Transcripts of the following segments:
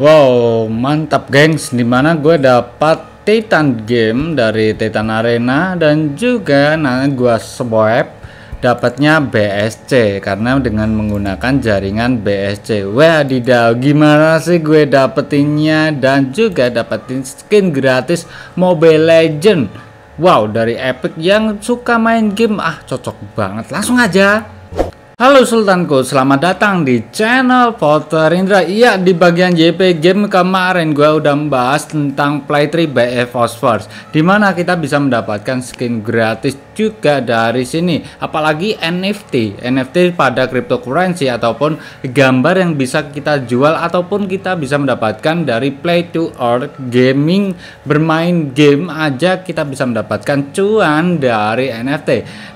Wow, mantap gengs. Di mana gue dapat Titan game dari Titan Arena dan juga nanti gue swipe dapatnya BSC karena dengan menggunakan jaringan BSC. Wah, Wadidaw, gimana sih gue dapetinnya dan juga dapetin skin gratis Mobile Legend. Wow, dari Epic yang suka main game ah cocok banget. Langsung aja Halo Sultanku, selamat datang di channel Potter Indra Iya, di bagian JP Game kemarin gue udah membahas tentang Playtree by Phosphorus Di mana kita bisa mendapatkan skin gratis juga dari sini. Apalagi NFT NFT pada cryptocurrency ataupun gambar yang bisa kita jual Ataupun kita bisa mendapatkan dari play to earn gaming. Bermain game aja kita bisa mendapatkan cuan dari NFT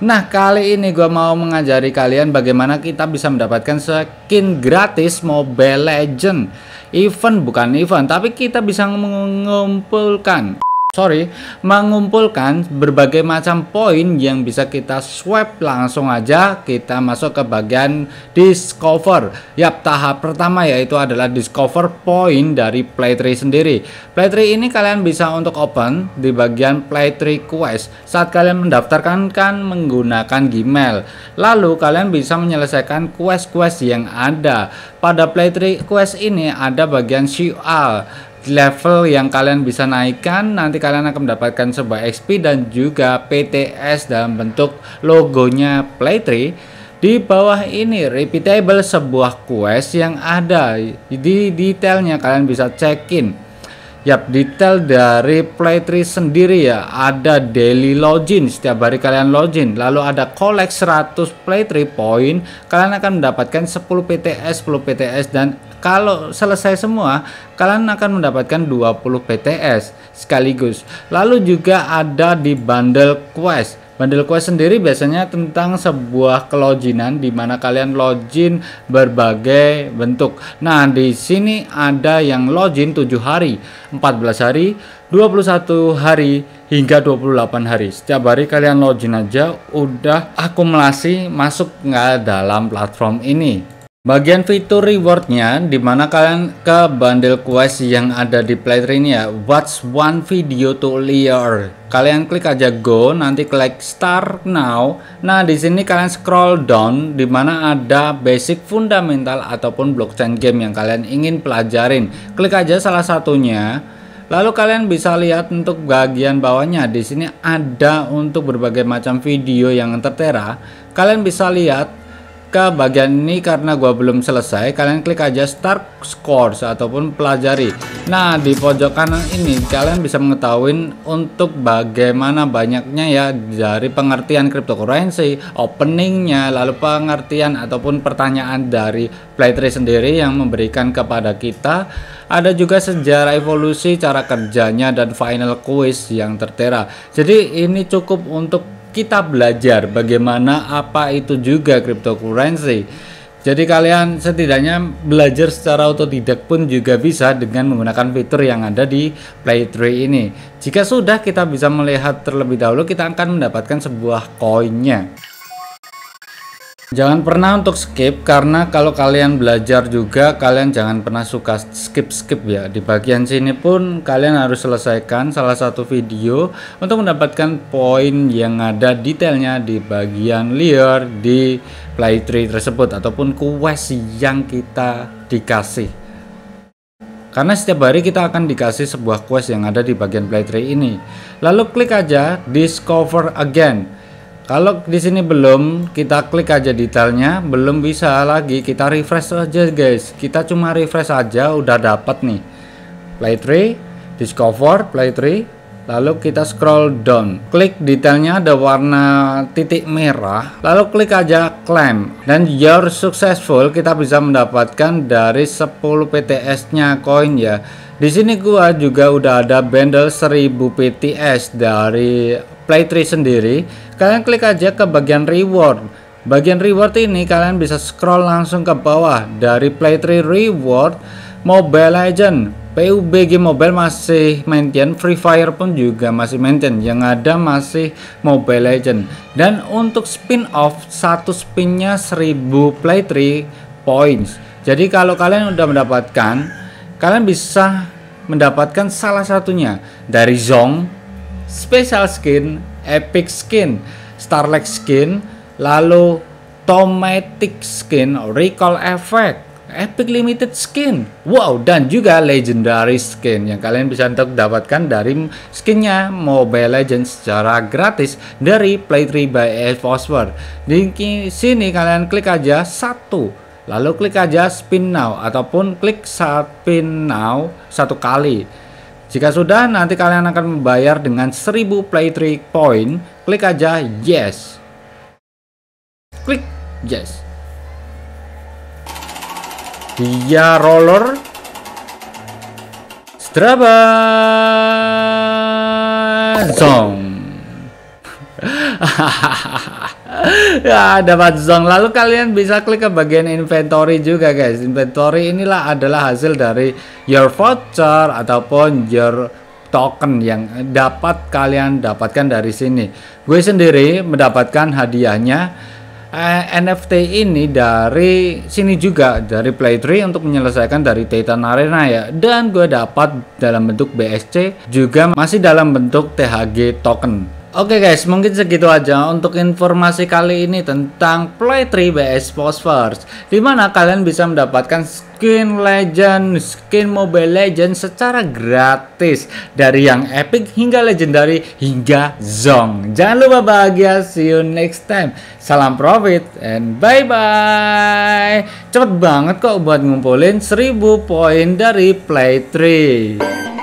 Nah, kali ini gue mau mengajari kalian bagaimana bagaimana kita bisa mendapatkan skin gratis Mobile Legend event bukan event tapi kita bisa mengumpulkan sorry mengumpulkan berbagai macam poin yang bisa kita swipe langsung aja kita masuk ke bagian discover. Yap tahap pertama yaitu adalah discover poin dari playtree sendiri. Playtree ini kalian bisa untuk open di bagian playtree quest. Saat kalian mendaftarkan kan menggunakan Gmail. Lalu kalian bisa menyelesaikan quest-quest yang ada. Pada playtree quest ini ada bagian sial level yang kalian bisa naikkan nanti kalian akan mendapatkan sebuah XP dan juga PTS dalam bentuk logonya Playtree di bawah ini repeatable sebuah quest yang ada. Di detailnya kalian bisa check in Yap, detail dari playtree sendiri ya. Ada daily login, setiap hari kalian login. Lalu ada collect 100 playtree point, kalian akan mendapatkan 10 PTS, 10 PTS dan kalau selesai semua, kalian akan mendapatkan 20 PTS sekaligus. Lalu juga ada di bundle quest Bundle quest sendiri biasanya tentang sebuah keloginan di mana kalian login berbagai bentuk. Nah, di sini ada yang login 7 hari, 14 hari, 21 hari hingga 28 hari. Setiap hari kalian login aja udah akumulasi masuk nggak dalam platform ini. Bagian fitur rewardnya di mana kalian ke bundle quest yang ada di playtree ini ya Watch one video to lure Kalian klik aja go nanti klik start now. Nah di sini kalian scroll down di mana ada basic fundamental ataupun blockchain game yang kalian ingin pelajarin. Klik aja salah satunya. Lalu kalian bisa lihat untuk bagian bawahnya di sini ada untuk berbagai macam video yang tertera. Kalian bisa lihat ke bagian ini karena gua belum selesai kalian klik aja start scores ataupun pelajari. Nah di pojok kanan ini kalian bisa mengetahui untuk bagaimana banyaknya ya dari pengertian cryptocurrency openingnya lalu pengertian ataupun pertanyaan dari playtree sendiri yang memberikan kepada kita. Ada juga sejarah evolusi cara kerjanya dan final quiz yang tertera. Jadi ini cukup untuk kita belajar bagaimana apa itu juga cryptocurrency. Jadi kalian setidaknya belajar secara otodidak pun juga bisa dengan menggunakan fitur yang ada di Playtree ini. Jika sudah kita bisa melihat terlebih dahulu kita akan mendapatkan sebuah koinnya. Jangan pernah untuk skip karena kalau kalian belajar juga kalian jangan pernah suka skip-skip ya. Di bagian sini pun kalian harus selesaikan salah satu video untuk mendapatkan poin yang ada detailnya di bagian liar di playtree tersebut ataupun quest yang kita dikasih. Karena setiap hari kita akan dikasih sebuah quest yang ada di bagian playtree ini. Lalu klik aja discover again kalau di sini belum, kita klik aja detailnya, belum bisa lagi, kita refresh aja guys. Kita cuma refresh aja udah dapat nih. Playtree, discover, playtree, lalu kita scroll down. Klik detailnya ada warna titik merah, lalu klik aja claim dan you're successful. Kita bisa mendapatkan dari 10 PTS-nya koin ya. Di sini gua juga udah ada bundle 1000 PTS dari Playtree sendiri, kalian klik aja ke bagian reward. Bagian reward ini kalian bisa scroll langsung ke bawah dari Playtree reward Mobile Legend. PUBG Mobile masih maintain, Free Fire pun juga masih maintain. Yang ada masih Mobile Legend. Dan untuk spin off satu spinnya 1000 Playtree points. Jadi kalau kalian udah mendapatkan kalian bisa mendapatkan salah satunya dari Zong, Special Skin, Epic Skin, Starlight Skin, lalu Tomatic Skin, Recall Effect, Epic Limited Skin, wow, dan juga Legendary Skin yang kalian bisa untuk dapatkan dari skinnya Mobile Legends secara gratis dari Play3 by Phosphor. Di sini kalian klik aja satu, lalu klik aja Spin Now ataupun klik Spin Now satu kali. Jika sudah, nanti kalian akan membayar dengan 1000 Play3 point. Klik aja Yes. Klik Yes. Dia roller. Straba. Zong. ya dapat zong lalu kalian bisa klik ke bagian inventory juga guys inventory inilah adalah hasil dari your voucher ataupun your token yang dapat kalian dapatkan dari sini gue sendiri mendapatkan hadiahnya eh, NFT ini dari sini juga dari Play3 untuk menyelesaikan dari Titan Arena ya. Dan gue dapat dalam bentuk BSC juga masih dalam bentuk THG token. Oke okay guys, mungkin segitu aja untuk informasi kali ini tentang Play 3 BS Phosphors Di mana kalian bisa mendapatkan skin legend, skin mobile legend secara gratis Dari yang epic hingga legendary hingga zong. Jangan lupa bahagia, see you next time. Salam profit and bye bye Cepet banget kok buat ngumpulin 1000 poin dari Play 3